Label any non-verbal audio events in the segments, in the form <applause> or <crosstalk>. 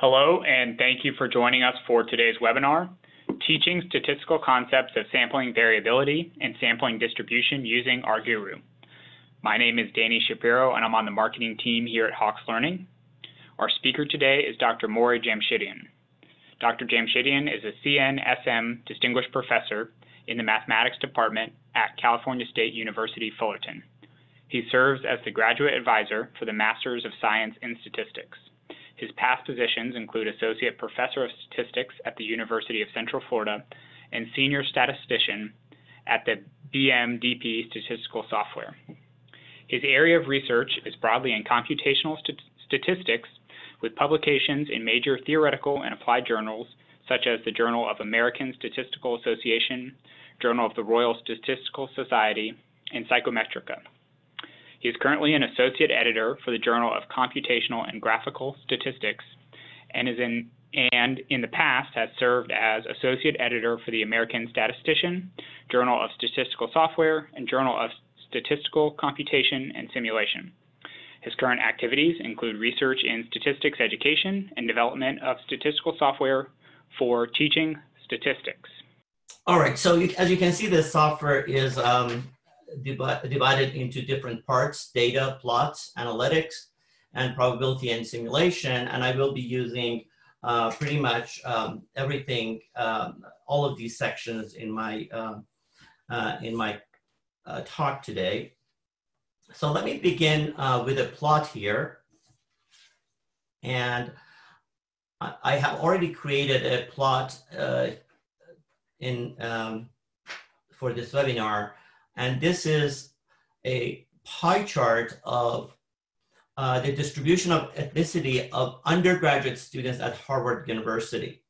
Hello, and thank you for joining us for today's webinar, Teaching Statistical Concepts of Sampling Variability and Sampling Distribution Using Rguroo. My name is Danny Shapiro, and I'm on the marketing team here at Hawkes Learning. Our speaker today is Dr. Mori Jamshidian. Dr. Jamshidian is a CNSM Distinguished Professor in the Mathematics Department at California State University, Fullerton. He serves as the Graduate Advisor for the Masters of Science in Statistics. His past positions include Associate Professor of Statistics at the University of Central Florida and Senior Statistician at the BMDP Statistical Software. His area of research is broadly in computational st statistics with publications in major theoretical and applied journals such as the Journal of American Statistical Association, Journal of the Royal Statistical Society, and Psychometrika. He is currently an associate editor for the Journal of Computational and Graphical Statistics and is in and in the past has served as associate editor for the American Statistician, Journal of Statistical Software, and Journal of Statistical Computation and Simulation. His current activities include research in statistics education and development of statistical software for teaching statistics. All right, so you, as you can see, this software is um, divided into different parts, data, plots, analytics, and probability and simulation. And I will be using uh, pretty much um, everything, um, all of these sections in my, um, uh, in my uh, talk today. So let me begin uh, with a plot here. And I have already created a plot uh, in, um, for this webinar and this is a pie chart of uh, the distribution of ethnicity of undergraduate students at Harvard University.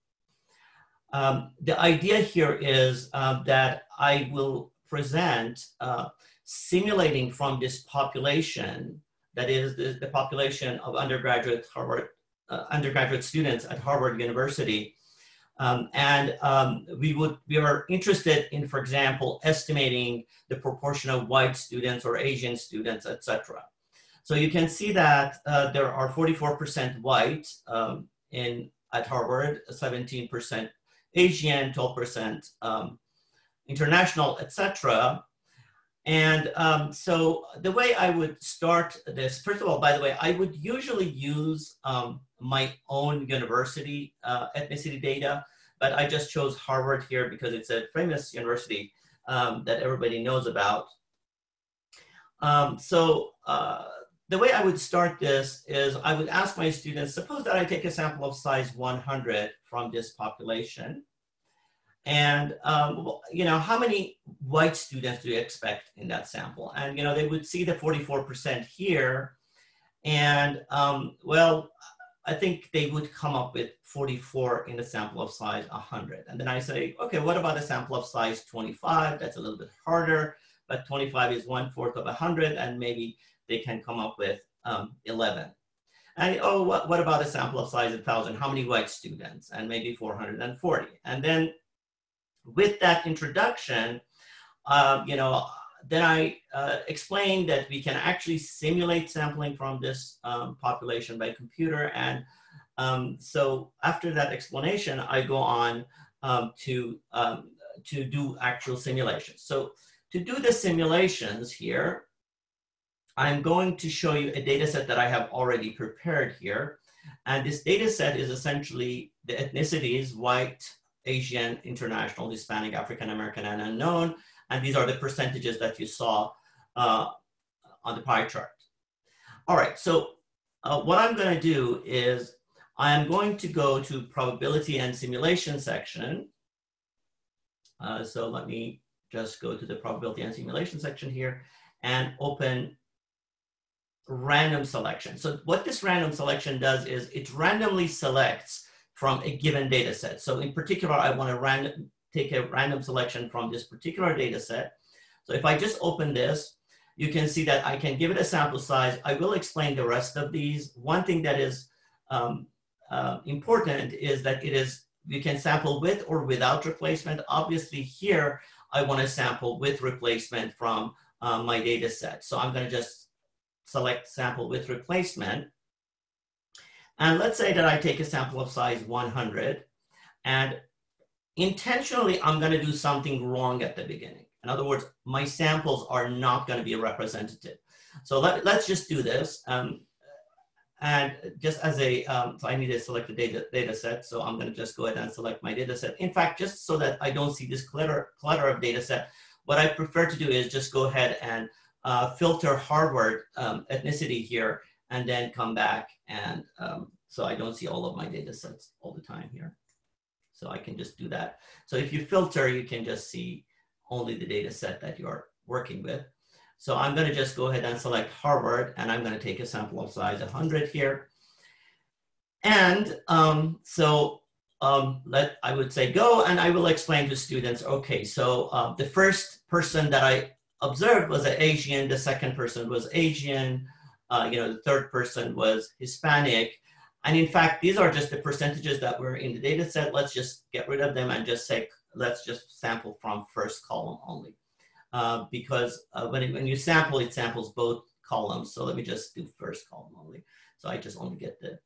Um, the idea here is uh, that I will present uh, simulating from this population, that is the, the population of undergraduate Harvard, uh, undergraduate students at Harvard University, um, and um, we would we are interested in, for example, estimating the proportion of white students or Asian students, etc. So you can see that uh, there are 44% white um, in at Harvard, 17% Asian, 12% um, international, etc. And um, so the way I would start this, first of all, by the way, I would usually use um, my own university uh, ethnicity data, but I just chose Harvard here because it's a famous university um, that everybody knows about. Um, so uh, the way I would start this is I would ask my students, suppose that I take a sample of size 100 from this population. And, um, you know, how many white students do you expect in that sample? And, you know, they would see the 44% here. And, um, well, I think they would come up with 44 in a sample of size 100. And then I say, okay, what about a sample of size 25? That's a little bit harder, but 25 is one fourth of 100, and maybe they can come up with um, 11. And oh, what, what about a sample of size 1,000? How many white students? And maybe 440. And then with that introduction, um, you know, then I uh, explained that we can actually simulate sampling from this um, population by computer. And um, so after that explanation, I go on um, to, um, to do actual simulations. So to do the simulations here, I'm going to show you a data set that I have already prepared here. And this data set is essentially the ethnicities, white, Asian, international, Hispanic, African American, and unknown, and these are the percentages that you saw uh, on the pie chart. All right, so uh, what I'm going to do is I'm going to go to probability and simulation section. Uh, so let me just go to the probability and simulation section here and open random selection. So what this random selection does is it randomly selects from a given data set. So in particular, I want to random, take a random selection from this particular data set. So if I just open this, you can see that I can give it a sample size. I will explain the rest of these. One thing that is um, uh, important is that it is, you can sample with or without replacement. Obviously here, I want to sample with replacement from um, my data set. So I'm going to just select sample with replacement. And let's say that I take a sample of size 100 and intentionally I'm going to do something wrong at the beginning. In other words, my samples are not going to be representative. So let, let's just do this. Um, and just as a, um, so I need to select the data, data set. So I'm going to just go ahead and select my data set. In fact, just so that I don't see this clutter, clutter of data set, what I prefer to do is just go ahead and uh, filter Harvard um, ethnicity here and then come back and um, so I don't see all of my data sets all the time here. So I can just do that. So if you filter, you can just see only the data set that you're working with. So I'm going to just go ahead and select Harvard, and I'm going to take a sample of size 100 here. And um, so um, let I would say go, and I will explain to students, okay, so uh, the first person that I observed was an Asian, the second person was Asian, uh, you know, the third person was Hispanic. And in fact, these are just the percentages that were in the data set. Let's just get rid of them and just say, let's just sample from first column only. Uh, because uh, when, it, when you sample, it samples both columns. So let me just do first column only. So I just only get the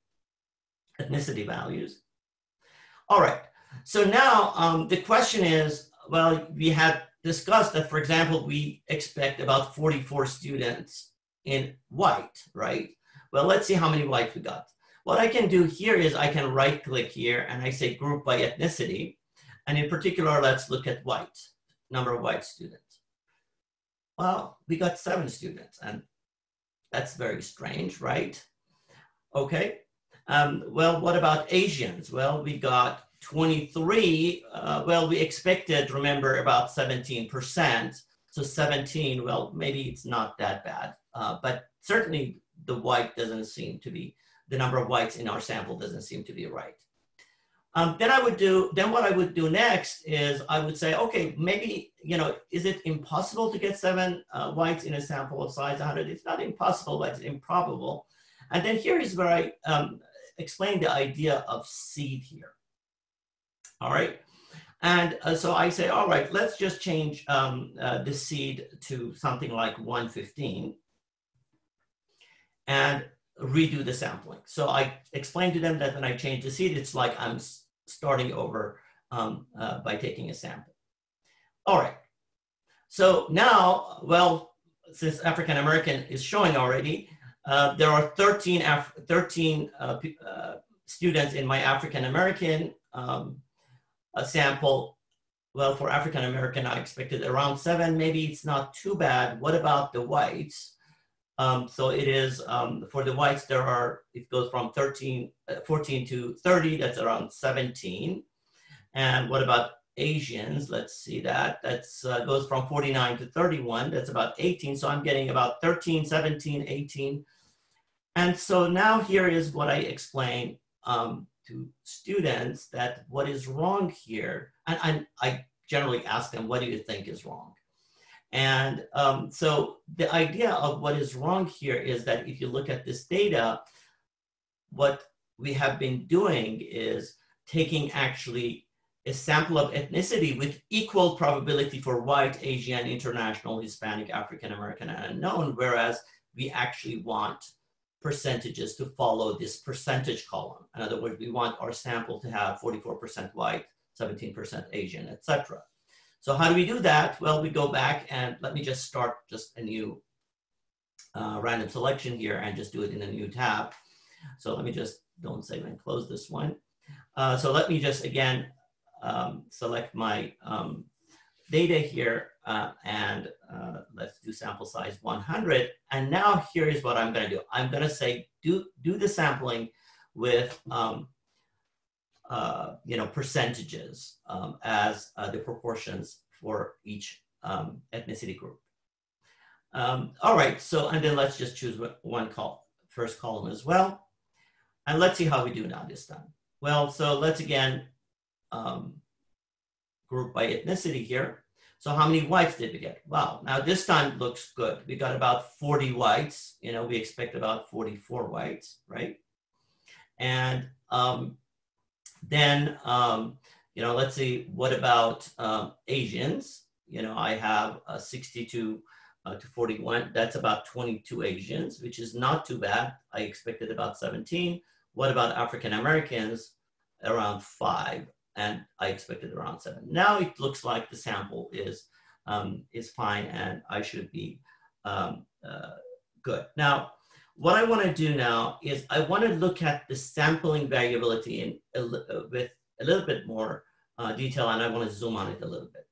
ethnicity values. All right. So now um, the question is, well, we had discussed that, for example, we expect about 44 students in white, right? Well, let's see how many white we got. What I can do here is I can right click here and I say group by ethnicity. And in particular, let's look at white, number of white students. Well, we got seven students and that's very strange, right? Okay. Um, well, what about Asians? Well, we got 23. Uh, well, we expected, remember, about 17%. So 17, well, maybe it's not that bad. Uh, but certainly the white doesn't seem to be, the number of whites in our sample doesn't seem to be right. Um, then I would do, then what I would do next is I would say, okay, maybe, you know, is it impossible to get seven uh, whites in a sample of size 100? It's not impossible, but it's improbable. And then here is where I um, explain the idea of seed here. All right. And uh, so I say, all right, let's just change um, uh, the seed to something like 115 and redo the sampling. So I explained to them that when I change the seed, it's like I'm starting over um, uh, by taking a sample. All right. So now, well, since African American is showing already, uh, there are 13, Af 13 uh, uh, students in my African American um, sample. Well, for African American, I expected around seven. Maybe it's not too bad. What about the whites? Um, so it is, um, for the whites, there are, it goes from 13, uh, 14 to 30, that's around 17. And what about Asians? Let's see that. That uh, goes from 49 to 31, that's about 18. So I'm getting about 13, 17, 18. And so now here is what I explain um, to students that what is wrong here, and, I generally ask them, what do you think is wrong? And um, so the idea of what is wrong here is that if you look at this data, what we have been doing is taking actually a sample of ethnicity with equal probability for white, Asian, international, Hispanic, African American, and unknown, whereas we actually want percentages to follow this percentage column. In other words, we want our sample to have 44% white, 17% Asian, etc. So how do we do that? Well, we go back and let me just start just a new uh, random selection here and just do it in a new tab. So let me just, don't save and close this one. Uh, so let me just, again, um, select my um, data here uh, and uh, let's do sample size 100. And now here is what I'm gonna do. I'm gonna say, do, do the sampling with um, uh, you know, percentages um, as uh, the proportions for each um, ethnicity group. Um, all right, so, and then let's just choose one call, first column as well. And let's see how we do now this time. Well, so let's again um, group by ethnicity here. So how many whites did we get? Wow, now this time looks good. We got about 40 whites. You know, we expect about 44 whites, right? And um, then, um, you know, let's see, what about um, Asians? You know, I have uh, 62 uh, to 41. That's about 22 Asians, which is not too bad. I expected about 17. what about African Americans? Around five, and I expected around seven. Now it looks like the sample is, um, is fine and I should be um, uh, good. Now, what I wanna do now is I wanna look at the sampling variability in uh, with a little bit more uh, detail and I wanna zoom on it a little bit.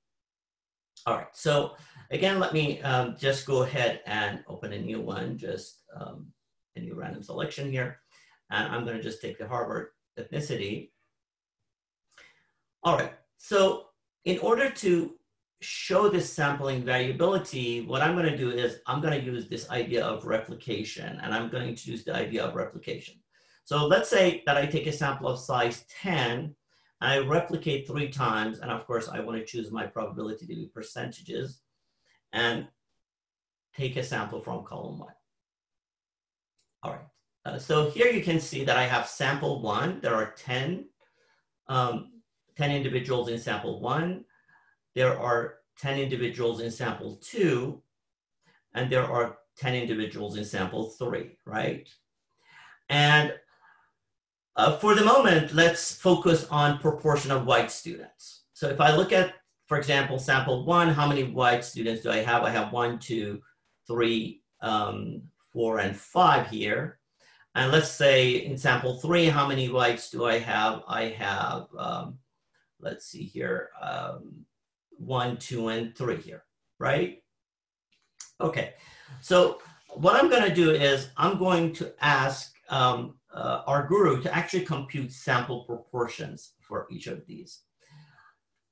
All right, so again, let me um, just go ahead and open a new one, just um, a new random selection here. And I'm gonna just take the Harvard ethnicity. All right, so in order to show this sampling variability, what I'm gonna do is I'm gonna use this idea of replication and I'm gonna introduce the idea of replication. So let's say that I take a sample of size 10, and I replicate three times, and of course I wanna choose my probability to be percentages and take a sample from column one. All right, uh, so here you can see that I have sample one. There are 10, um, 10 individuals in sample one. There are 10 individuals in sample two, and there are 10 individuals in sample three, right? And uh, for the moment, let's focus on proportion of white students. So if I look at, for example, sample one, how many white students do I have? I have one, two, three, um, four, and five here. And let's say in sample three, how many whites do I have? I have, um, let's see here, um, one, two, and three here, right? Okay, so what I'm gonna do is I'm going to ask um, uh, Rguroo to actually compute sample proportions for each of these.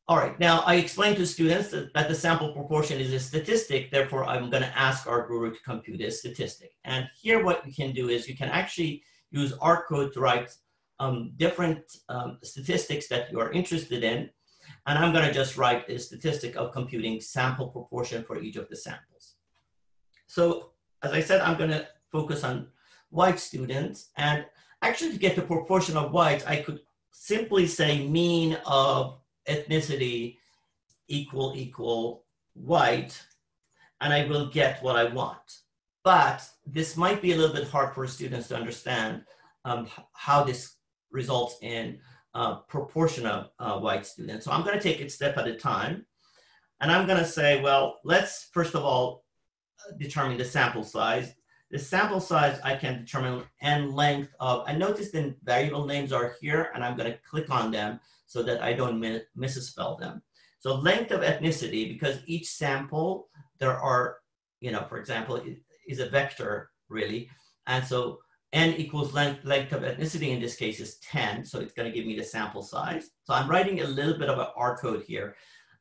All right, now I explained to students that, that, the sample proportion is a statistic, therefore I'm gonna ask Rguroo to compute a statistic. And here what you can do is you can actually use R code to write um, different um, statistics that you are interested in. And I'm gonna just write a statistic of computing sample proportion for each of the samples. So as I said, I'm gonna focus on white students. And actually to get the proportion of whites, I could simply say mean of ethnicity equal equal white, and I will get what I want. But this might be a little bit hard for students to understand um, how this results in proportion of uh, white students. So I'm gonna take it step at a time. And I'm gonna say, well, let's first of all determine the sample size. The sample size I can determine n length of, and notice the variable names are here and I'm gonna click on them so that I don't mi misspell them. So length of ethnicity, because each sample, there are, you know, for example, is a vector really. And so n equals length, length of ethnicity in this case is 10. So it's gonna give me the sample size. So I'm writing a little bit of an R code here.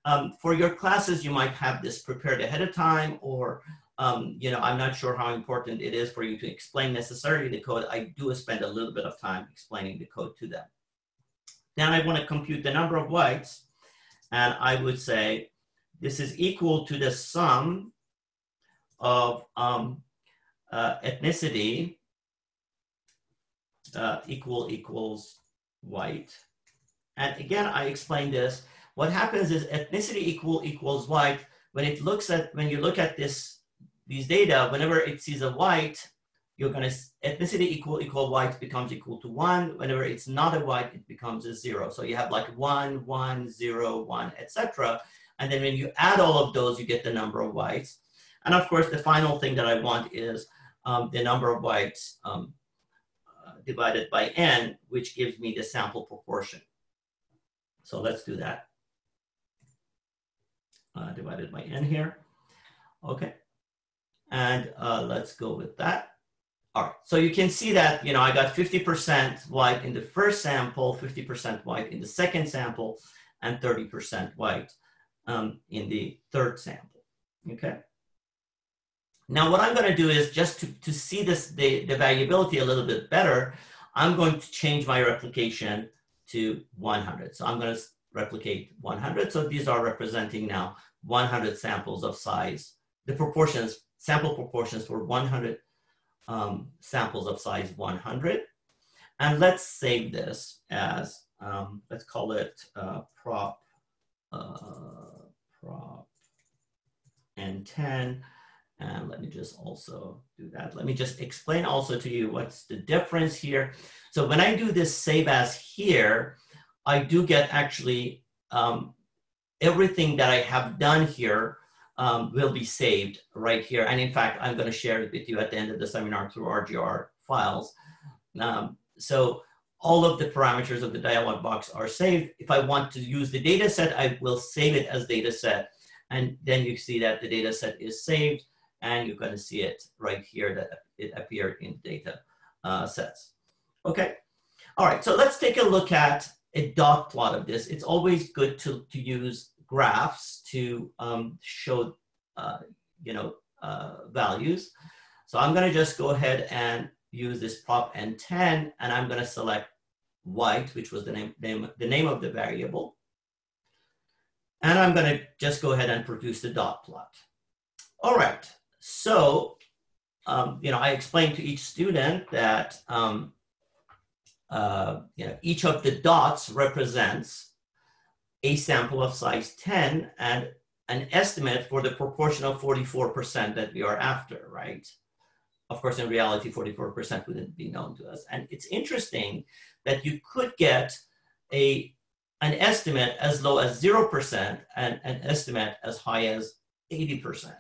Um, for your classes, you might have this prepared ahead of time or um, you know, I'm not sure how important it is for you to explain necessarily the code. I do spend a little bit of time explaining the code to them. Then I want to compute the number of whites. And I would say this is equal to the sum of um, uh, ethnicity uh, equal equals white. And again, I explained this. What happens is ethnicity equal equals white. When it looks at, when you look at this, these data, whenever it sees a white, you're going to ethnicity equal equal white becomes equal to one. Whenever it's not a white, it becomes a zero. So you have like one, one, zero, one, etc. And then when you add all of those, you get the number of whites. And of course, the final thing that I want is um, the number of whites um, divided by n, which gives me the sample proportion. So let's do that. Uh, divided by n here. Okay. And uh, let's go with that. All right, so you can see that, you know, I got 50% white in the first sample, 50% white in the second sample, and 30% white um, in the third sample, okay? Now what I'm gonna do is just to, to see this, the, the variability a little bit better, I'm going to change my replication to 100. So I'm gonna replicate 100. So these are representing now 100 samples of size. The proportions, sample proportions for 100 um, samples of size 100. And let's save this as, um, let's call it uh, prop, uh, prop N10. And let me just also do that. Let me just explain also to you what's the difference here. So when I do this save as here, I do get actually um, everything that I have done here um, will be saved right here. And in fact, I'm going to share it with you at the end of the seminar through RGR files. Um, so all of the parameters of the dialog box are saved. If I want to use the data set, I will save it as data set. And then you see that the data set is saved and you're going to see it right here that it appeared in data uh, sets. Okay. All right. So let's take a look at a dot plot of this. It's always good to, to use graphs to um, show, uh, you know, uh, values. So I'm going to just go ahead and use this prop n10, and I'm going to select white, which was the name, name, the name of the variable. And I'm going to just go ahead and produce the dot plot. All right, so, um, you know, I explained to each student that, um, uh, you know, each of the dots represents a sample of size 10 and an estimate for the proportion of 44% that we are after, right? Of course, in reality, 44% wouldn't be known to us. And it's interesting that you could get a, an estimate as low as 0% and an estimate as high as 80%.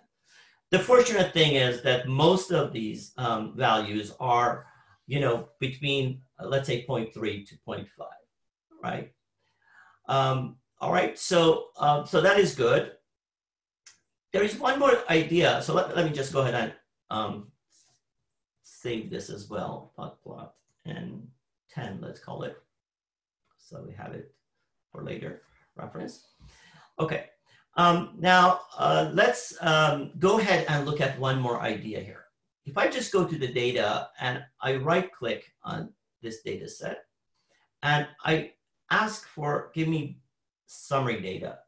The fortunate thing is that most of these um, values are, you know, between, uh, let's say 0.3 to 0.5, right? Um, all right, so, uh, so that is good. There is one more idea. So let, let me just go ahead and um, save this as well, plot plot and 10, let's call it. So we have it for later reference. Okay, um, now uh, let's um, go ahead and look at one more idea here. If I just go to the data and I right click on this data set and I ask for, give me summary data.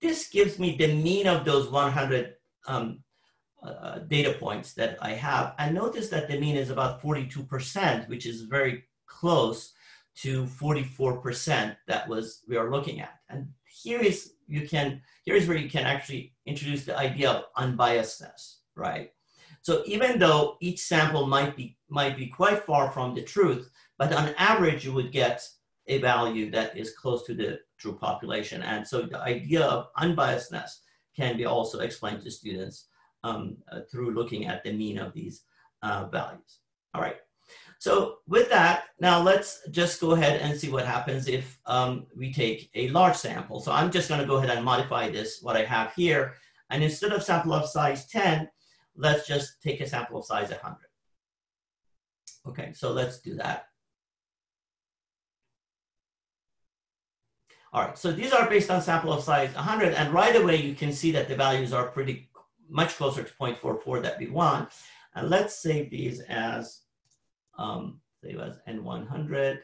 This gives me the mean of those 100 um, uh, data points that I have. And notice that the mean is about 42%, which is very close to 44% that was we are looking at. And here is you can here is where you can actually introduce the idea of unbiasedness, right? So even though each sample might be might be quite far from the truth, but on average you would get a value that is close to the true population. And so the idea of unbiasedness can be also explained to students um, uh, through looking at the mean of these uh, values. All right. So with that, now let's just go ahead and see what happens if um, we take a large sample. So I'm just gonna go ahead and modify this, what I have here. And instead of sample of size 10, let's just take a sample of size 100. Okay, so let's do that. All right, so these are based on sample of size 100, and right away you can see that the values are pretty much closer to 0.44 that we want. And let's save these as, um, save as N100,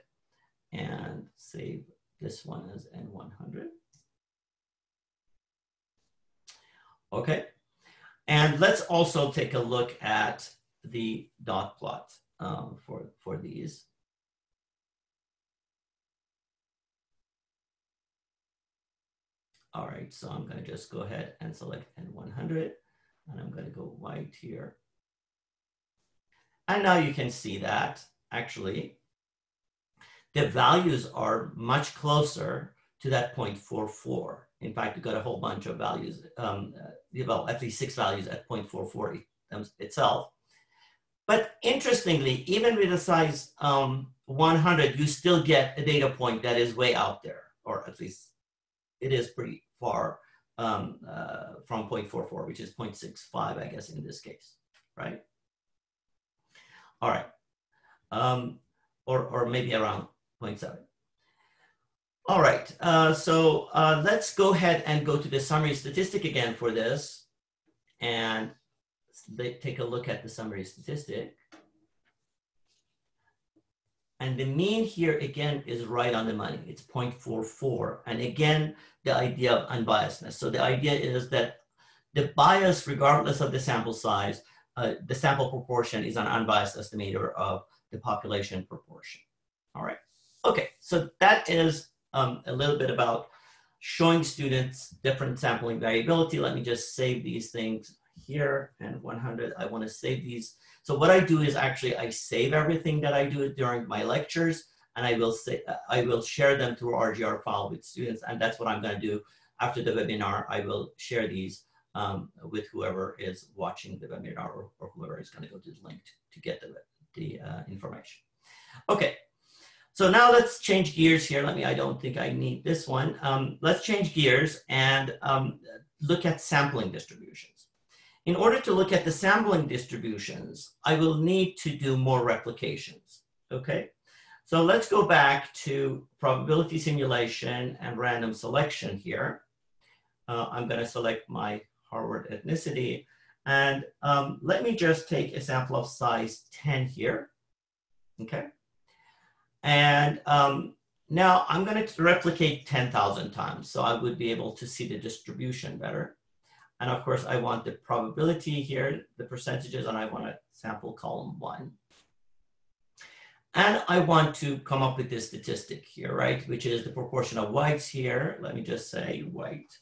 and save this one as N100. Okay, and let's also take a look at the dot plot um, for, for these. All right, so I'm gonna just go ahead and select N100 and I'm gonna go white here. And now you can see that actually the values are much closer to that 0.44. In fact, we got a whole bunch of values, um, uh, well, at least six values at 0.44 itself. But interestingly, even with a size um, 100, you still get a data point that is way out there, or at least it is pretty far um, uh, from 0.44, which is 0.65, I guess, in this case, right? All right, um, or, or maybe around 0.7. All right, uh, so uh, let's go ahead and go to the summary statistic again for this and take a look at the summary statistic. And the mean here again is right on the money. It's 0.44. And again, the idea of unbiasedness. So the idea is that the bias, regardless of the sample size, uh, the sample proportion is an unbiased estimator of the population proportion. All right. Okay, so that is um, a little bit about showing students different sampling variability. Let me just save these things here and 100. I want to save these. So what I do is actually I save everything that I do during my lectures and I will say I will share them through RGR file with students and that's what I'm going to do after the webinar. I will share these um, with whoever is watching the webinar or, or whoever is going to go to the link to, to get the, the uh, information. Okay, so now let's change gears here. Let me, I don't think I need this one. Um, let's change gears and um, look at sampling distributions. In order to look at the sampling distributions, I will need to do more replications, okay? So let's go back to probability simulation and random selection here. Uh, I'm gonna select my Harvard ethnicity. And um, let me just take a sample of size 10 here, okay? And um, now I'm going to replicate 10,000 times, so I would be able to see the distribution better. And of course, I want the probability here, the percentages, and I want to sample column one. And I want to come up with this statistic here, right? Which is the proportion of whites here. Let me just say white.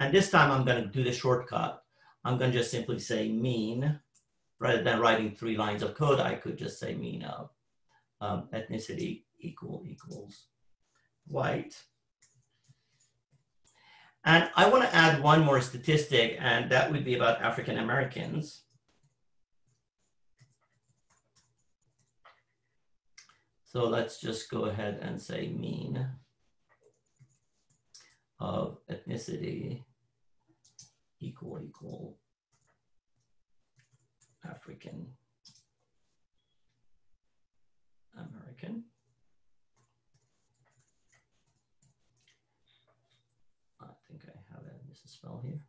And this time I'm going to do the shortcut. I'm going to just simply say mean. Rather than writing three lines of code, I could just say mean of um, ethnicity equal equals white. And I want to add one more statistic, and that would be about African Americans. So let's just go ahead and say mean of ethnicity equal equal African American. I think I have a misspell here.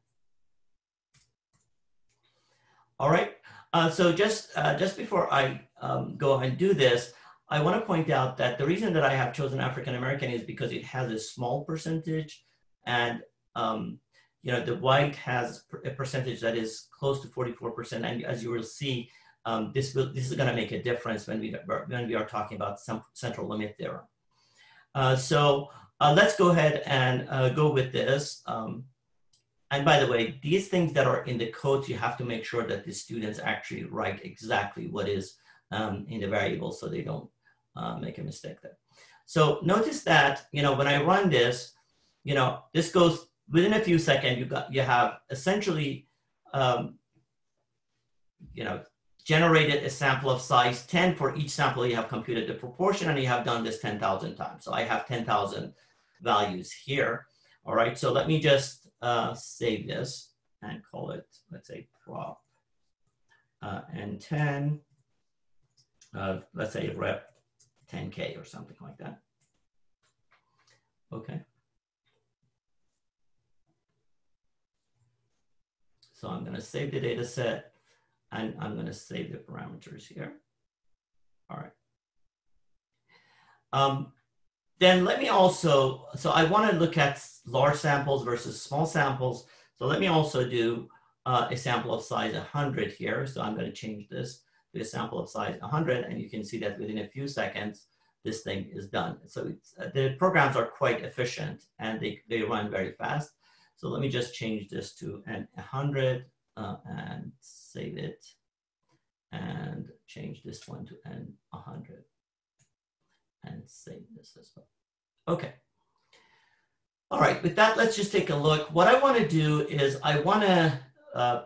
All right, uh, so just, uh, just before I um, go and do this, I want to point out that the reason that I have chosen African American is because it has a small percentage and um, you know, the white has a percentage that is close to 44%. And as you will see, um, this, will, this is going to make a difference when we, when we are talking about some central limit theorem. Uh, so uh, let's go ahead and uh, go with this. Um, and by the way, these things that are in the codes, you have to make sure that the students actually write exactly what is um, in the variable so they don't uh, make a mistake there. So notice that, you know, when I run this, you know, this goes within a few seconds, you got you have essentially, um, you know, generated a sample of size 10 for each sample you have computed the proportion and you have done this 10,000 times. So I have 10,000 values here. All right, so let me just uh, save this and call it, let's say prop uh, n10, uh, let's say rep 10K or something like that. Okay. So I'm going to save the data set and I'm going to save the parameters here. All right. Um, then let me also, so I want to look at large samples versus small samples. So let me also do uh, a sample of size 100 here. So I'm going to change this to a sample of size 100 and you can see that within a few seconds, this thing is done. So uh, the programs are quite efficient and they, they run very fast. So let me just change this to an 100 uh, and save it and change this one to n 100 and save this as well. Okay. All right, with that, let's just take a look. What I want to do is I want to uh,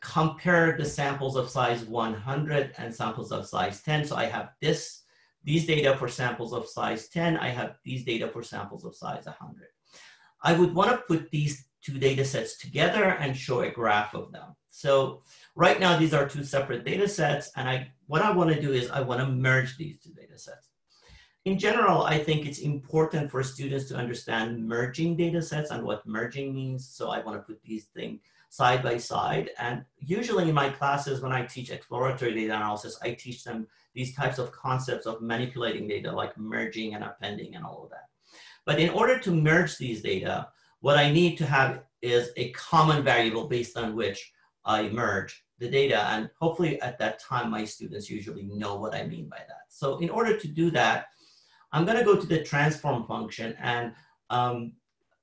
compare the samples of size 100 and samples of size 10. So I have this, these data for samples of size 10. I have these data for samples of size 100. I would want to put these two data sets together and show a graph of them. So right now, these are two separate data sets. And I, what I want to do is I want to merge these two data sets. In general, I think it's important for students to understand merging data sets and what merging means. So I want to put these things side by side. And usually in my classes, when I teach exploratory data analysis, I teach them these types of concepts of manipulating data like merging and appending and all of that. But in order to merge these data, what I need to have is a common variable based on which I merge the data. And hopefully at that time, my students usually know what I mean by that. So in order to do that, I'm gonna go to the transform function and, um,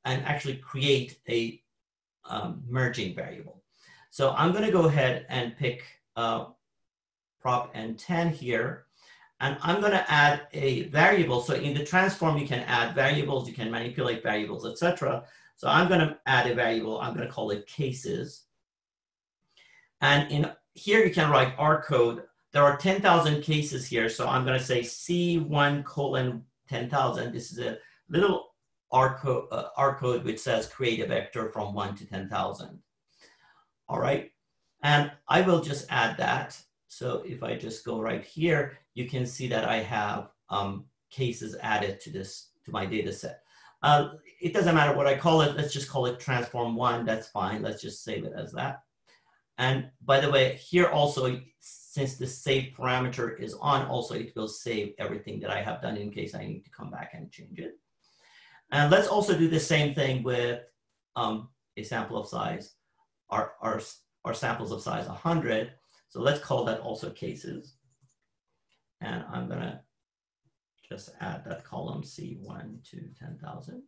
and actually create a um, merging variable. So I'm going to go ahead and pick uh, prop n10 here. And I'm going to add a variable. So in the transform, you can add variables, you can manipulate variables, etc. So I'm going to add a variable. I'm going to call it cases. And in here, you can write R code. There are 10,000 cases here. So I'm going to say C1 colon 10,000. This is a little R code, uh, R code which says create a vector from 1 to 10,000. All right. And I will just add that. So if I just go right here, you can see that I have um, cases added to this, to my data set. Uh, it doesn't matter what I call it. Let's just call it transform one. That's fine. Let's just save it as that. And by the way, here also, since the save parameter is on, also it will save everything that I have done in case I need to come back and change it. And let's also do the same thing with um, a sample of size, our, our, our samples of size 100. So let's call that also cases. And I'm gonna just add that column C1 to 10,000.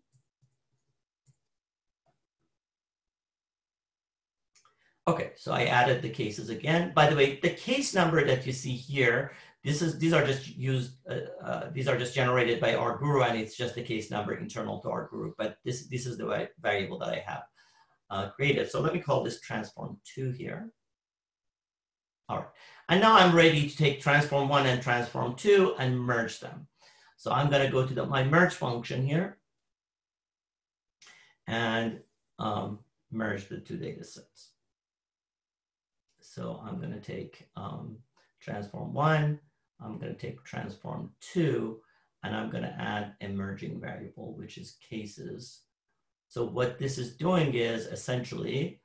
Okay, so I added the cases again. By the way, the case number that you see here, this is these are just used, uh, uh, these are just generated by Rguroo, and it's just the case number internal to Rguroo. But this this is the variable that I have uh, created. So let me call this transform two here. All right, and now I'm ready to take transform one and transform two and merge them. So I'm going to go to the, my merge function here and um, merge the two data sets. So I'm going to take um, transform one, I'm going to take transform two, and I'm going to add emerging variable, which is cases. So what this is doing is essentially,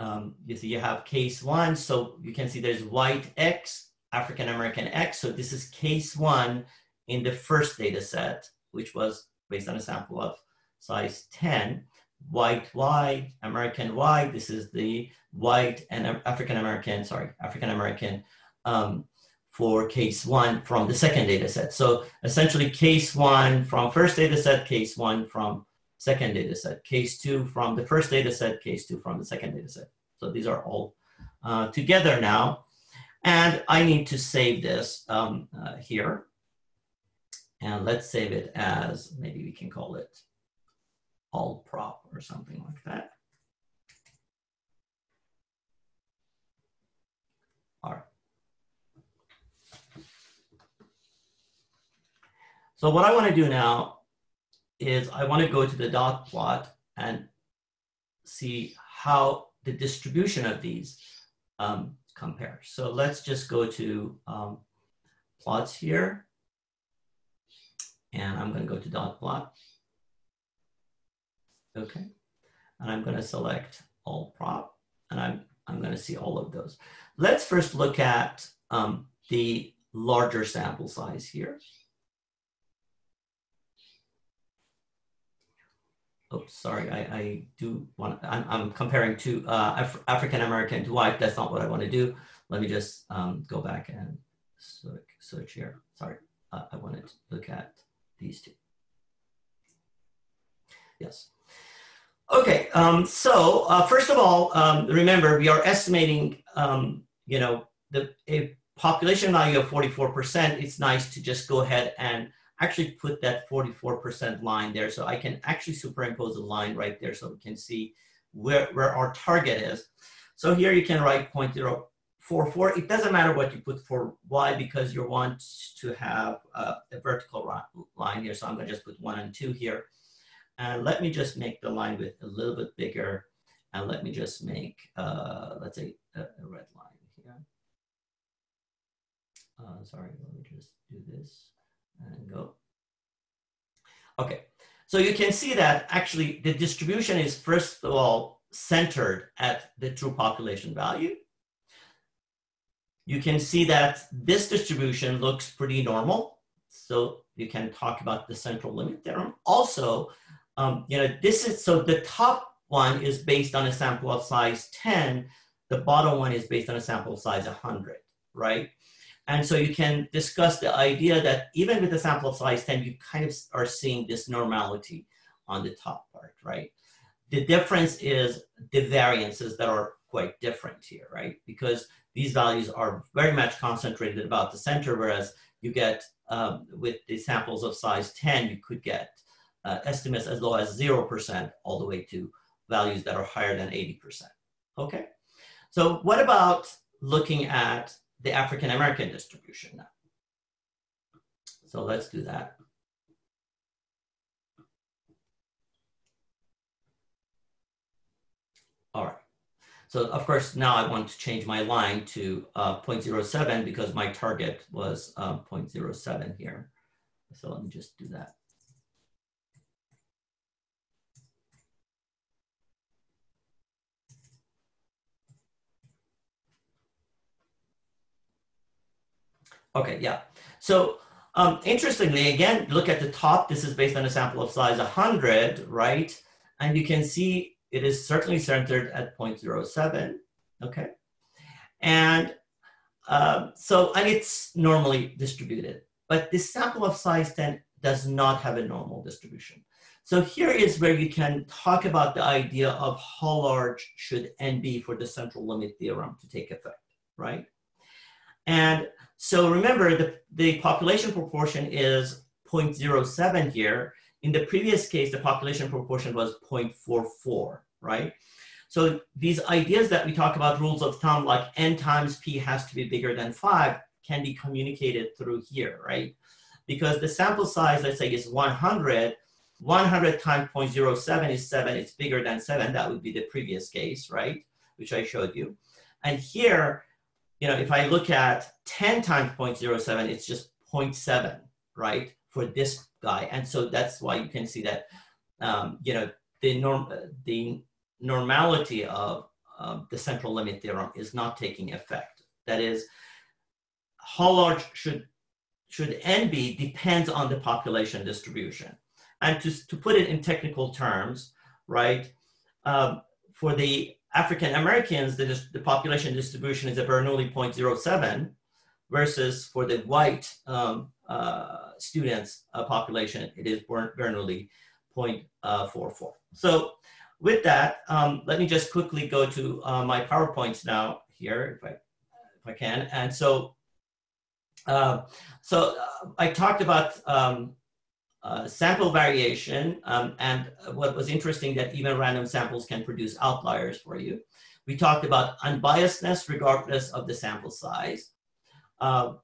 um, you see you have case one, so you can see there's white X, African American X, so this is case one in the first data set, which was based on a sample of size 10 white Y, American white. This is the white and African American, sorry, African American um, for case one from the second data set. So essentially case one from first data set, case one from second data set, case two from the first data set, case two from the second data set. So these are all uh, together now. And I need to save this um, uh, here. And let's save it as, maybe we can call it all prop or something like that. All right. So what I want to do now is I want to go to the dot plot and see how the distribution of these um, compare. So let's just go to um, plots here. And I'm going to go to dot plot. Okay. And I'm going to select all prop and I'm, I'm going to see all of those. Let's first look at um, the larger sample size here. Oops, sorry, I, I do want, I'm, I'm comparing to uh, Af African American to white. That's not what I want to do. Let me just um, go back and search, search here. Sorry, uh, I wanted to look at these two. Yes. Okay, um, so uh, first of all, um, remember we are estimating, um, you know, the a population value of 44%. It's nice to just go ahead and actually put that 44% line there. So I can actually superimpose a line right there so we can see where, where our target is. So here you can write 0.044. It doesn't matter what you put for y because you want to have uh, a vertical line here. So I'm gonna just put one and two here. And let me just make the line width a little bit bigger. And let me just make, uh, let's say, a, a red line here. Uh, sorry, let me just do this and go. Okay, so you can see that actually the distribution is first of all centered at the true population value. You can see that this distribution looks pretty normal. So you can talk about the central limit theorem. Also, um, you know, this is, so the top one is based on a sample of size 10, the bottom one is based on a sample size 100, right? And so you can discuss the idea that even with a sample of size 10, you kind of are seeing this normality on the top part, right? the difference is the variances that are quite different here, right? Because these values are very much concentrated about the center, whereas you get, um, with the samples of size 10, you could get uh, estimates as low as 0% all the way to values that are higher than 80%. Okay, so what about looking at the African American distribution now? So let's do that. All right. So of course, now I want to change my line to uh, 0.07 because my target was uh, 0.07 here. So let me just do that. Okay, yeah. So um, interestingly, again, look at the top. This is based on a sample of size 100, right? And you can see it is certainly centered at 0.07, okay? And um, so, and it's normally distributed. But this sample of size 10 does not have a normal distribution. So here is where you can talk about the idea of how large should n be for the central limit theorem to take effect, right? And so remember, the, the population proportion is 0.07 here. In the previous case, the population proportion was 0.44, right? So these ideas that we talk about rules of thumb, like n times p has to be bigger than 5, can be communicated through here, right? Because the sample size, let's say, is 100. 100 times 0.07 is 7. It's bigger than 7. That would be the previous case, right? Which I showed you. And here, you know, if I look at 10 times 0.07, it's just 0.7, right, for this guy. And so that's why you can see that, um, you know, the, norm, the normality of uh, the central limit theorem is not taking effect. That is, how large should, should n be depends on the population distribution. And to, to put it in technical terms, right, um, for the African Americans, the, the population distribution is a Bernoulli 0.07 versus for the white um, uh, students uh, population, it is Bernoulli 0.44. So with that, um, let me just quickly go to uh, my PowerPoints now here, if I, if I can. And so, uh, so uh, I talked about um, uh, sample variation, um, and what was interesting that even random samples can produce outliers for you. We talked about unbiasedness regardless of the sample size. Uh,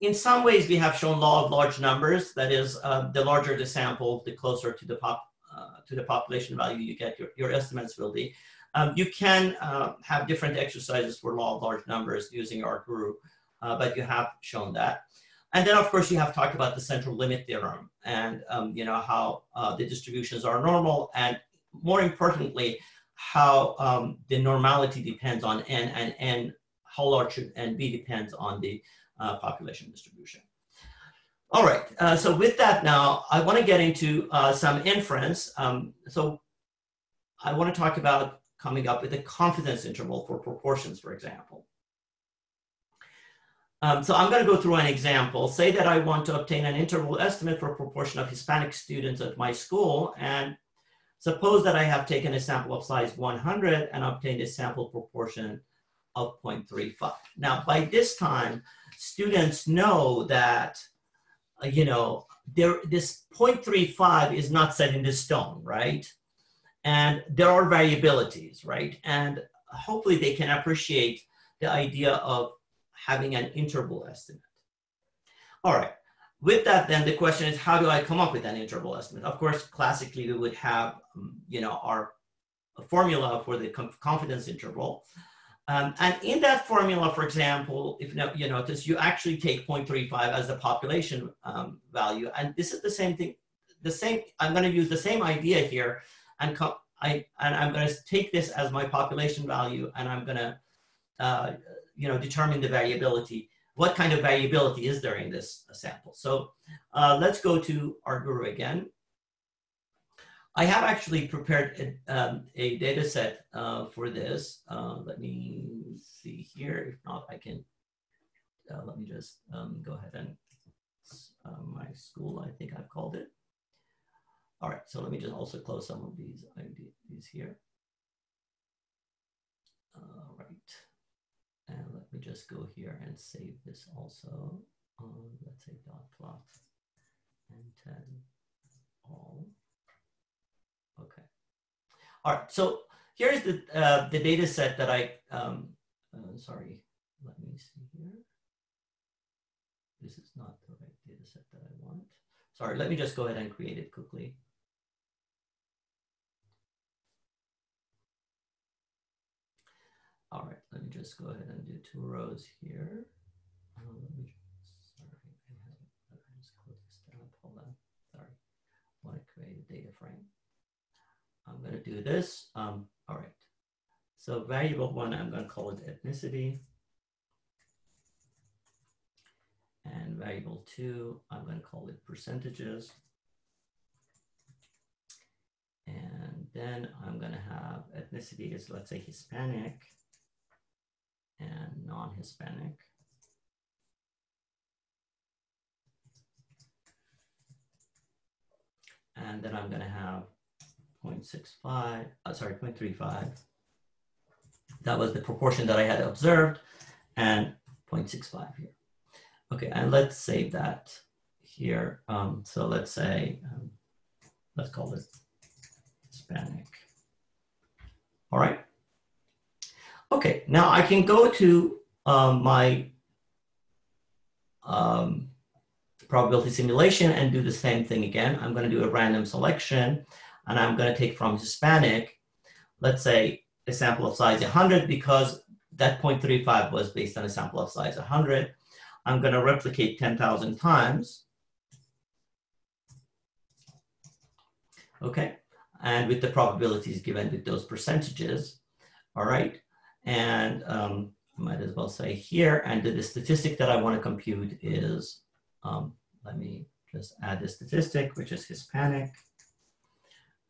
in some ways, we have shown law of large numbers. That is, uh, the larger the sample, the closer to the pop uh, to the population value you get, your, your estimates will be. Um, you can uh, have different exercises for law of large numbers using Rguroo, but you have shown that. And then, of course, you have talked about the central limit theorem and um, you know how uh, the distributions are normal, and more importantly, how um, the normality depends on n, and n how large should n be depends on the uh, population distribution. All right, uh, so with that now, I want to get into uh, some inference. Um, so I want to talk about coming up with a confidence interval for proportions, for example. Um, so I'm going to go through an example. Say that I want to obtain an interval estimate for a proportion of Hispanic students at my school. And suppose that I have taken a sample of size 100 and obtained a sample proportion of 0.35. Now, by this time, students know that, uh, you know, there, this 0.35 is not set in the stone, right? And there are variabilities, right? And hopefully they can appreciate the idea of having an interval estimate. All right, with that then the question is how do I come up with an interval estimate? Of course, classically we would have, um, you know, our formula for the confidence interval. Um, and in that formula, for example, if you notice, you actually take 0.35 as the population um, value. And this is the same thing, the same, I'm gonna use the same idea here and, I, and I'm gonna take this as my population value and I'm gonna uh, you know, determine the variability. What kind of variability is there in this sample? So uh, let's go to Rguroo again. I have actually prepared a, um, a data set uh, for this. Uh, let me see here. If not, I can, uh, let me just um, go ahead and, uh, my school, I think I've called it. All right, so let me just also close some of these IDs here. All right, and let me just go here and save this also. Um, let's say dot plot and 10 all. Okay. All right, so here's the, uh, the data set that I, um, uh, sorry, let me see here. This is not the right data set that I want. Sorry, let me just go ahead and create it quickly. All right, let me just go ahead and do two rows here. Uh, let me, sorry, I have, let just close this down, hold on, sorry. I want to create a data frame. I'm gonna do this, um, all right. So variable one, I'm gonna call it ethnicity. And variable two, I'm gonna call it percentages. And then I'm gonna have ethnicity is, let's say Hispanic and non-Hispanic. And then I'm going to have 0.65, uh, sorry, 0.35. That was the proportion that I had observed and 0.65 here. Okay, and let's save that here. Um, so let's say, um, let's call it Hispanic. All right. Okay, now I can go to um, my um, probability simulation and do the same thing again. I'm going to do a random selection and I'm going to take from Hispanic, let's say a sample of size 100 because that 0.35 was based on a sample of size 100. I'm going to replicate 10,000 times. Okay, and with the probabilities given with those percentages, all right. And um, I might as well say here, and the, statistic that I want to compute is, um, let me just add the statistic, which is Hispanic.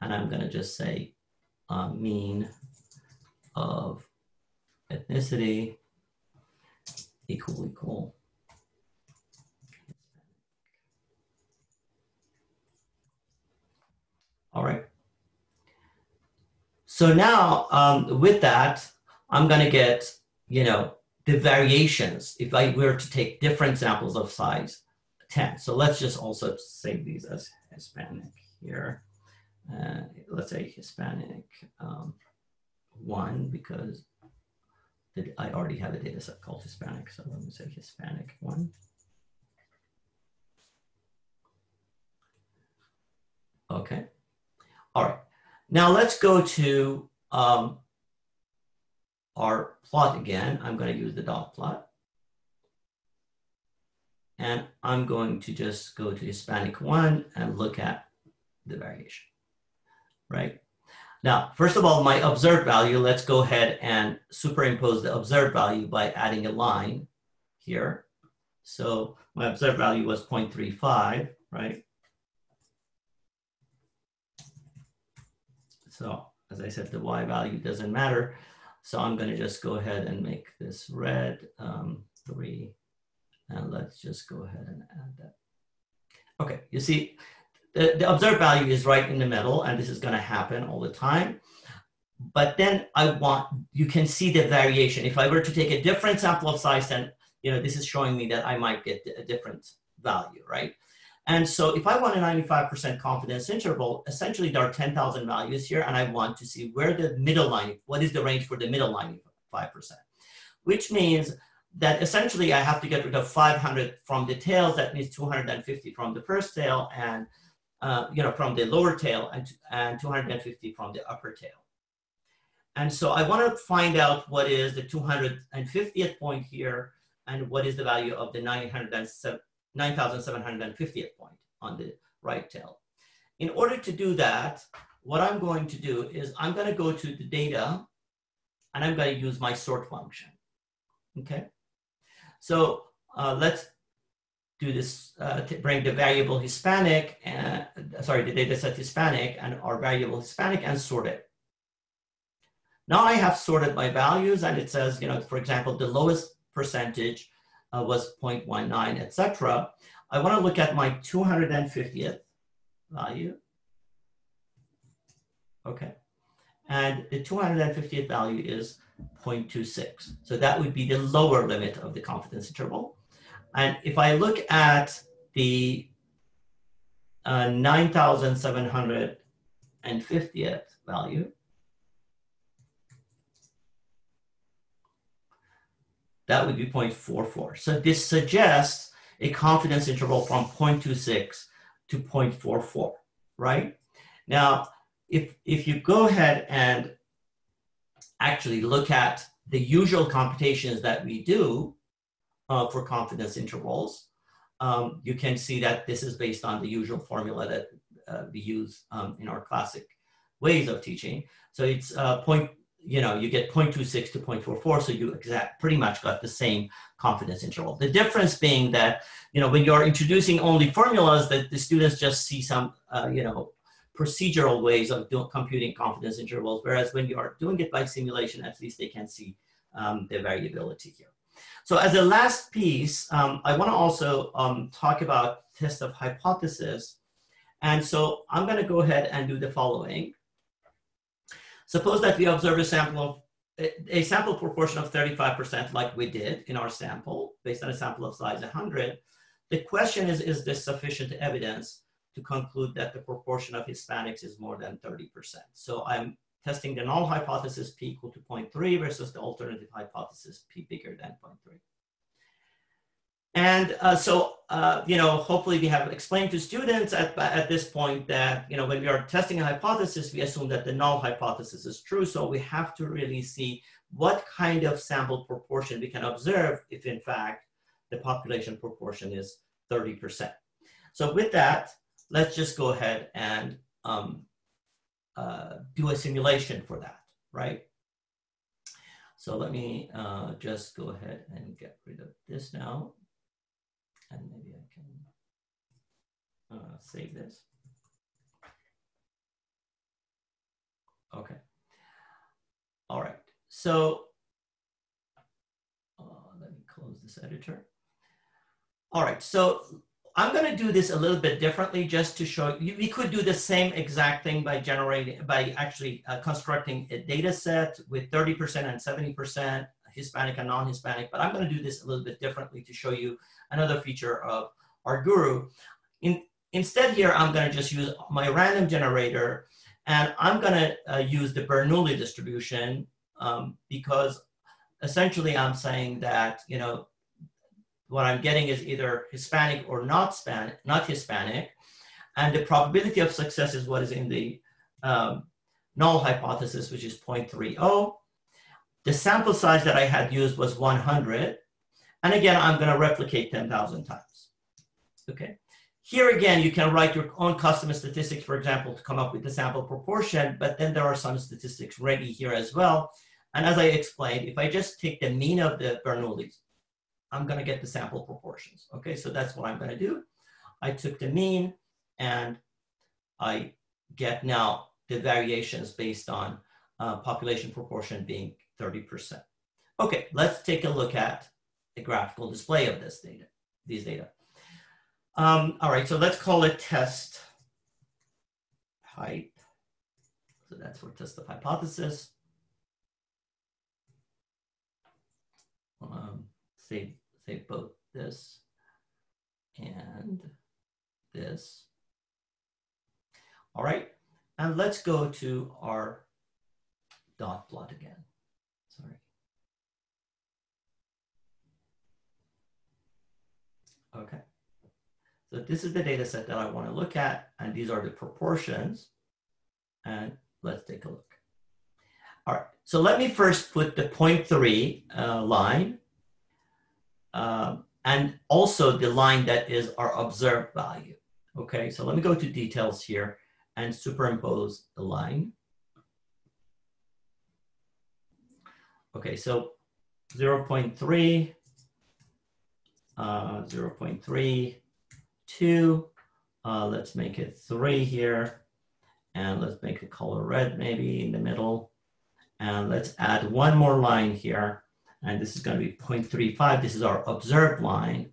And I'm going to just say uh, mean of ethnicity equal equal. All right. So now um, with that, I'm going to get, you know, the variations if I were to take different samples of size 10. So let's just also save these as Hispanic here. Uh, let's say Hispanic um, 1 because I already have a data set called Hispanic. So let me say Hispanic 1. Okay. All right. Now let's go to um, our plot again. I'm going to use the dot plot. And I'm going to just go to Hispanic 1 and look at the variation, right? Now, first of all, my observed value, let's go ahead and superimpose the observed value by adding a line here. So my observed value was 0.35, right? So as I said, the y value doesn't matter. So I'm going to just go ahead and make this red um, three. And let's just go ahead and add that. Okay, you see, the, the observed value is right in the middle, and this is going to happen all the time. But then I want, you can see the variation. If I were to take a different sample of size, then, you know, this is showing me that I might get a different value, right? And so if I want a 95% confidence interval, essentially there are 10,000 values here, and I want to see where the middle line, what is the range for the middle line 5%, which means that essentially I have to get rid of 500 from the tails, that means 250 from the first tail, and uh, you know, from the lower tail, and, and 250 from the upper tail. And so I want to find out what is the 250th point here, and what is the value of the 907 9,750th point on the right tail. In order to do that, what I'm going to do is I'm going to go to the data and I'm going to use my sort function. Okay. So uh, let's do this uh, bring the variable Hispanic, and, sorry, the data set Hispanic and our variable Hispanic and sort it. Now I have sorted my values and it says, you know, for example, the lowest percentage uh, was 0.19, etc. I want to look at my 250th value. okay? And the 250th value is 0.26. So that would be the lower limit of the confidence interval. And if I look at the uh, 9,750th value, that would be 0.44. So this suggests a confidence interval from 0.26 to 0.44, right? Now, if, if you go ahead and actually look at the usual computations that we do uh, for confidence intervals, um, you can see that this is based on the usual formula that uh, we use um, in our classic ways of teaching. So it's uh, point, you know, you get 0.26 to 0.44, so you exact pretty much got the same confidence interval. The difference being that, you know, when you're introducing only formulas, that the students just see some, uh, you know, procedural ways of doing, computing confidence intervals, whereas when you are doing it by simulation, at least they can see um, the variability here. So as a last piece, um, I want to also um, talk about test of hypothesis. And so I'm going to go ahead and do the following. Suppose that we observe a sample of a sample proportion of 35% like we did in our sample based on a sample of size 100. The question is, is this sufficient evidence to conclude that the proportion of Hispanics is more than 30%? So I'm testing the null hypothesis p equal to 0.3 versus the alternative hypothesis p bigger than 0.3. And uh, so, uh, you know, hopefully we have explained to students at, at this point that, you know, when we are testing a hypothesis, we assume that the null hypothesis is true. So we have to really see what kind of sample proportion we can observe if in fact the population proportion is 30%. So with that, let's just go ahead and um, uh, do a simulation for that, right? So let me uh, just go ahead and get rid of this now. And maybe I can uh, save this. Okay. All right. So uh, let me close this editor. All right. So I'm going to do this a little bit differently just to show you. We could do the same exact thing by generating, by actually uh, constructing a data set with 30% and 70% Hispanic and non-Hispanic, but I'm going to do this a little bit differently to show you another feature of Rguroo. In, instead here, I'm going to just use my random generator and I'm going to uh, use the Bernoulli distribution um, because essentially I'm saying that, you know, what I'm getting is either Hispanic or not Hispanic, not Hispanic. And the probability of success is what is in the um, null hypothesis, which is 0.30. The sample size that I had used was 100. And again, I'm going to replicate 10,000 times. Okay. Here again, you can write your own custom statistics, for example, to come up with the sample proportion, but then there are some statistics ready here as well. And as I explained, if I just take the mean of the Bernoullis, I'm going to get the sample proportions. Okay, so that's what I'm going to do. I took the mean and I get now the variations based on uh, population proportion being 30%. Okay, let's take a look at the graphical display of this data, these data. Um, all right, so let's call it test hype. So that's for test of hypothesis. Um, save say both this and this. All right, and let's go to our dot plot again. Sorry. Okay. So this is the data set that I want to look at, and these are the proportions. And let's take a look. All right, so let me first put the 0.3 uh, line um, and also the line that is our observed value. Okay, so let me go to details here and superimpose the line. Okay, so 0 0.3, uh, 0 0.32, uh, let's make it 3 here, and let's make the color red maybe in the middle. And let's add one more line here and this is going to be 0.35. This is our observed line.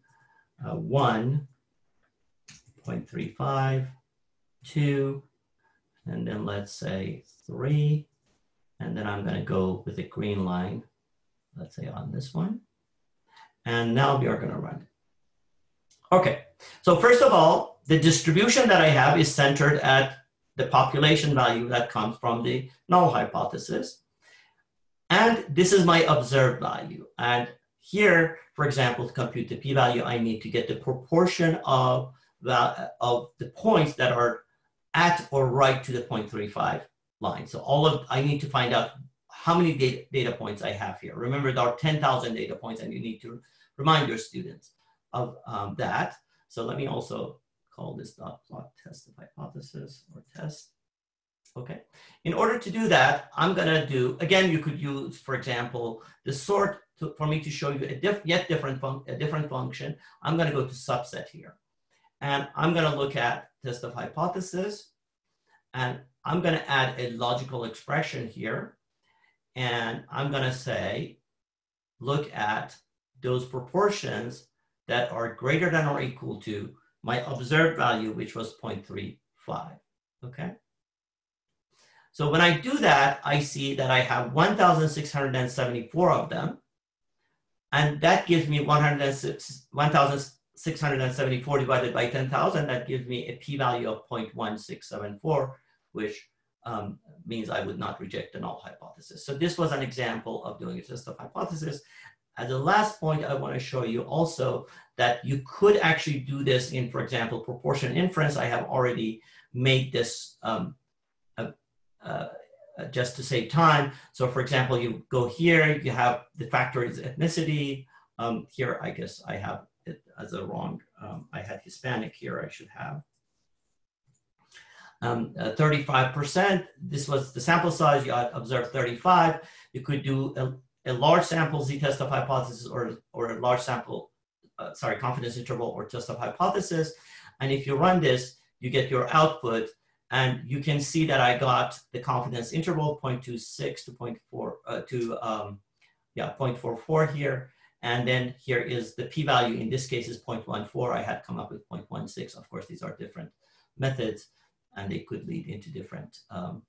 Uh, 1, 0.35, 2, and then let's say three. And then I'm gonna go with a green line, let's say on this one. And now we are gonna run it. Okay, so first of all, the distribution that I have is centered at the population value that comes from the null hypothesis. And this is my observed value. And here, for example, to compute the p-value, I need to get the proportion of the, of the points that are at or right to the 0.35 line. So all of, I need to find out how many data, data points I have here. Remember, there are 10,000 data points and you need to remind your students of um, that. So let me also call this dot plot test of hypothesis or test. Okay. In order to do that, I'm going to do, again, you could use, for example, the sort to, for me to show you a diff, yet different, a different function. I'm going to go to subset here. And I'm going to look at test of hypothesis. And I'm going to add a logical expression here. And I'm going to say, look at those proportions that are greater than or equal to my observed value, which was 0.35, okay? So when I do that, I see that I have 1,674 of them. And that gives me 1,674 divided by 10,000. That gives me a p-value of 0.1674, which um, means I would not reject the null hypothesis. So this was an example of doing a test of hypothesis. As a last point, I want to show you also that you could actually do this in, for example, proportion inference. I have already made this um, uh, just to save time. So for example, you go here, you have the factor is ethnicity. Um, here, I guess I have it as a wrong, um, I had Hispanic here, I should have. 35%, um, uh, this was the sample size, you observed 35. You could do a, large sample z-test of hypothesis or, or a large sample, uh, sorry, confidence interval or test of hypothesis. And if you run this, you get your output and you can see that I got the confidence interval 0.26 to 0.4 uh, to um, yeah 0.44 here. And then here is the p-value. In this case is 0.14. I had come up with 0.16. Of course, these are different methods and they could lead into different um,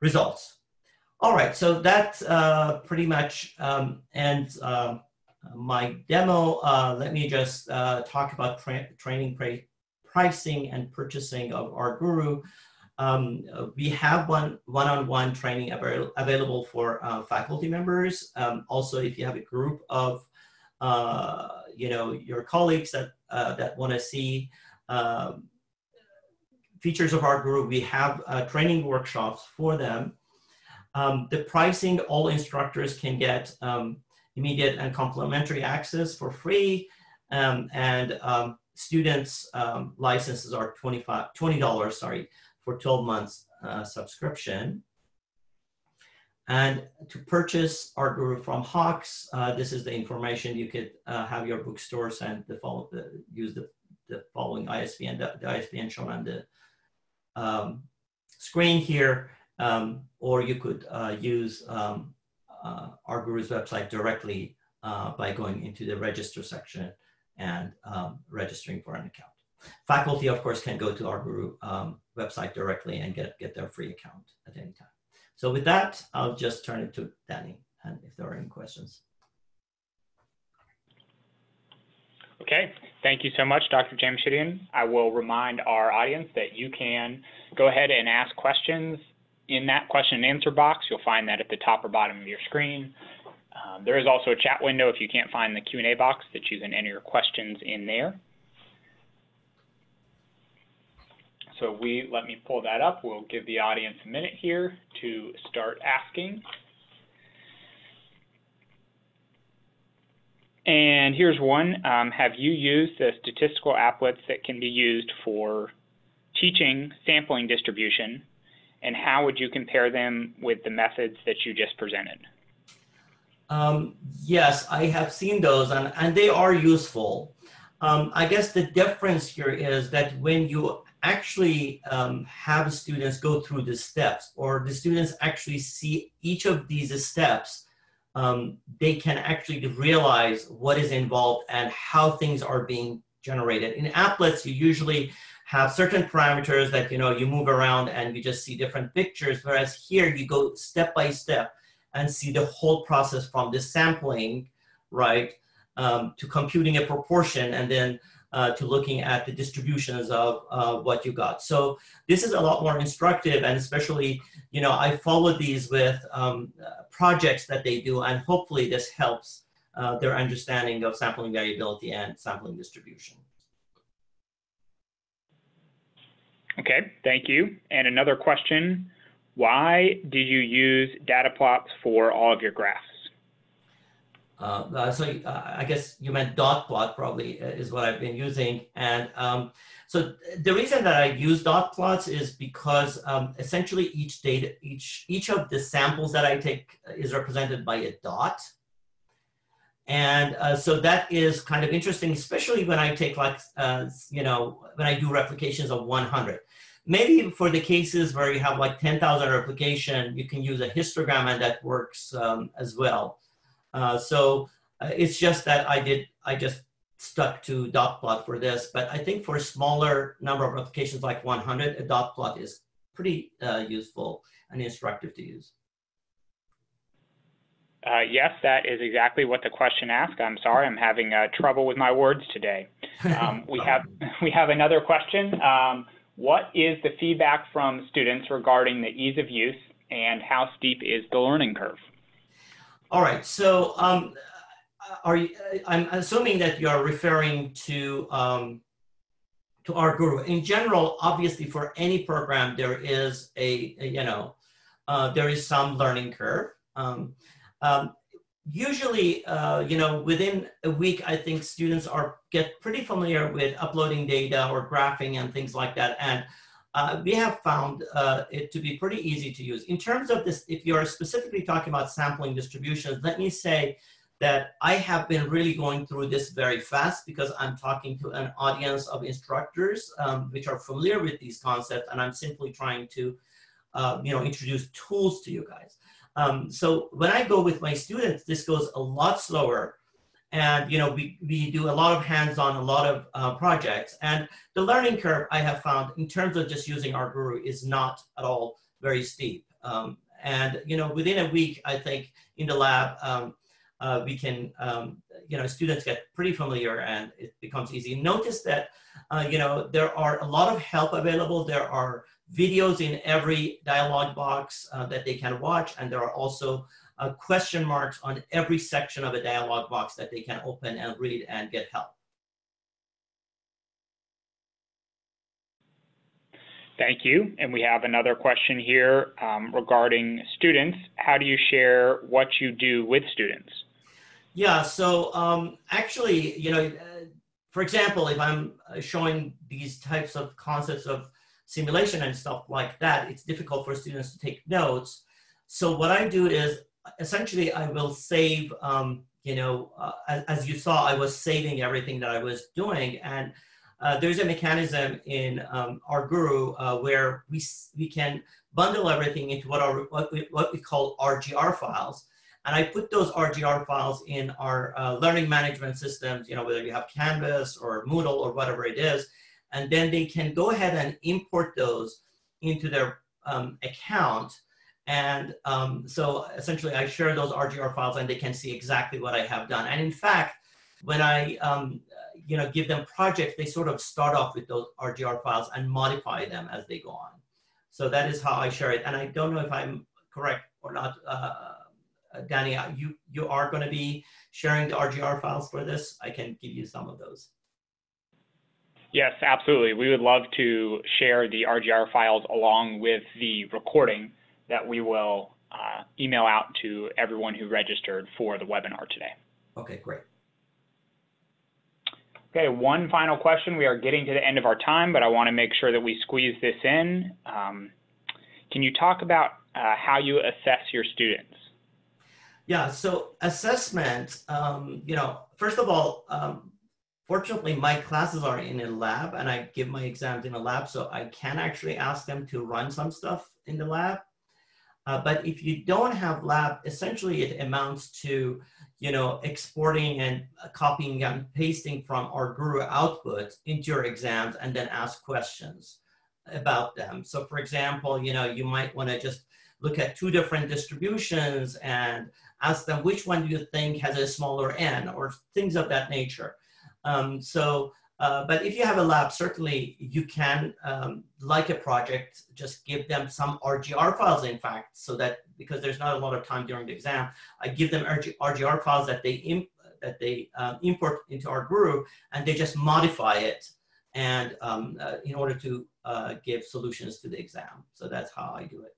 results. All right, so that uh, pretty much um, ends uh, my demo. Uh, let me just uh, talk about tra training pricing and purchasing of Rguroo. Um, we have one one-on-one training avail available for uh, faculty members. Um, also, if you have a group of uh, you know your colleagues that uh, that want to see um, features of Rguroo, we have uh, training workshops for them. Um, the pricing, all instructors can get um, immediate and complimentary access for free. Um, and um, students um, licenses are 25 $20, sorry, for 12 months uh, subscription. And to purchase Rguroo from Hawkes, uh, this is the information you could uh, have your bookstores and the follow, the, use the, the following ISBN, the, the ISBN shown on the um, screen here, um, or you could uh, use um, uh, Rguroo's website directly uh, by going into the register section and um, registering for an account. Faculty, of course, can go to Rguroo um, website directly and get, get their free account at any time. So with that, I'll just turn it to Danny, and if there are any questions. Okay, thank you so much, Dr. Jamshidian. I will remind our audience that you can go ahead and ask questions in that question and answer box. You'll find that at the top or bottom of your screen. Um, there is also a chat window if you can't find the Q&A box that you can enter your questions in there. So we let me pull that up. We'll give the audience a minute here to start asking. And here's one. Um, have you used the statistical applets that can be used for teaching sampling distribution? And how would you compare them with the methods that you just presented? Um, yes, I have seen those and, and they are useful. Um, I guess the difference here is that when you actually um, have students go through the steps or the students actually see each of these steps, um, they can actually realize what is involved and how things are being generated. In applets, you usually have certain parameters that you know you move around and you just see different pictures. Whereas here you go step by step and see the whole process from the sampling, right, um, to computing a proportion and then uh, to looking at the distributions of uh, what you got. So this is a lot more instructive and especially, you know, I follow these with um, projects that they do and hopefully this helps uh, their understanding of sampling variability and sampling distribution. Okay, thank you. And another question, why did you use data plots for all of your graphs? Uh, uh, so uh, I guess you meant dot plot probably uh, is what I've been using. And um, so the reason that I use dot plots is because um, essentially each data, each, each of the samples that I take is represented by a dot. And uh, so that is kind of interesting, especially when I take like, uh, you know, when I do replications of 100. Maybe for the cases where you have like 10,000 replication, you can use a histogram and that works um, as well. Uh, so uh, it's just that I did, I just stuck to dot plot for this, but I think for a smaller number of replications like 100, a dot plot is pretty uh, useful and instructive to use. Uh, yes, that is exactly what the question asked. I'm sorry, I'm having uh, trouble with my words today. Um, we <laughs> have <laughs> we have another question. Um, what is the feedback from students regarding the ease of use and how steep is the learning curve? All right. So, um, are you? I'm assuming that you are referring to um, to Rguroo. In general, obviously, for any program, there is a, a you know uh, there is some learning curve. Um, um, usually, uh, you know, within a week, I think students are get pretty familiar with uploading data or graphing and things like that. And uh, we have found uh, it to be pretty easy to use. In terms of this, if you're specifically talking about sampling distributions, let me say that I have been really going through this very fast because I'm talking to an audience of instructors um, which are familiar with these concepts, and I'm simply trying to, uh, you know, introduce tools to you guys. Um, so when I go with my students, this goes a lot slower. And, you know, we, we do a lot of hands-on, a lot of uh, projects. And the learning curve I have found in terms of just using Rguroo is not at all very steep. Um, and, you know, within a week, I think in the lab, um, uh, we can, um, you know, students get pretty familiar and it becomes easy. Notice that, uh, you know, there are a lot of help available. There are videos in every dialog box uh, that they can watch. And there are also uh, question marks on every section of a dialog box that they can open and read and get help. Thank you. And we have another question here um, regarding students. How do you share what you do with students? Yeah, so um, actually, you know, uh, for example, if I'm showing these types of concepts of simulation and stuff like that, it's difficult for students to take notes. So what I do is essentially I will save, um, you know, uh, as, as, you saw, I was saving everything that I was doing. And uh, there's a mechanism in um, Guru uh, where we, we can bundle everything into what, are, what, we, what we call RGR files. And I put those RGR files in our uh, learning management systems, you know, whether you have Canvas or Moodle or whatever it is and then they can go ahead and import those into their um, account. And um, so essentially I share those RGR files and they can see exactly what I have done. And in fact, when I um, you know, give them projects, they sort of start off with those RGR files and modify them as they go on. So that is how I share it. And I don't know if I'm correct or not, uh, Danny, you, you are gonna be sharing the RGR files for this. I can give you some of those. Yes, absolutely. We would love to share the RGR files along with the recording that we will uh, email out to everyone who registered for the webinar today. Okay, great. Okay, one final question. We are getting to the end of our time, but I want to make sure that we squeeze this in. Um, can you talk about uh, how you assess your students? Yeah, so assessment, um, you know, first of all, um, Fortunately, my classes are in a lab and I give my exams in a lab, so I can actually ask them to run some stuff in the lab. Uh, but if you don't have lab, essentially it amounts to, you know, exporting and copying and pasting from Rguroo output into your exams and then ask questions about them. So for example, you know, you might want to just look at two different distributions and ask them which one do you think has a smaller n or things of that nature. Um, so, uh, but if you have a lab, certainly you can, um, like a project, just give them some RGR files, in fact, so that because there's not a lot of time during the exam, I give them RG, RGR files that they that they um, import into Rguroo, and they just modify it and um, uh, in order to uh, give solutions to the exam. So that's how I do it.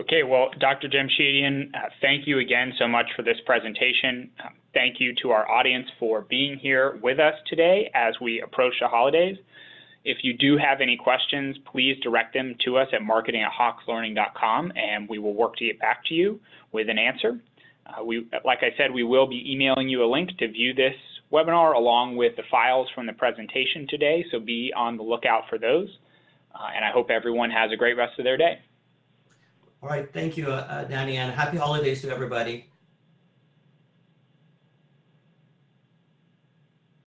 Okay, well, Dr. Jamshidian, uh, thank you again so much for this presentation. Um, thank you to our audience for being here with us today as we approach the holidays. If you do have any questions, please direct them to us at marketing at hawkeslearning.com and we will work to get back to you with an answer. Uh, we, like I said, we will be emailing you a link to view this webinar along with the files from the presentation today, so be on the lookout for those. Uh, and I hope everyone has a great rest of their day. All right, thank you, uh, Danny, and happy holidays to everybody.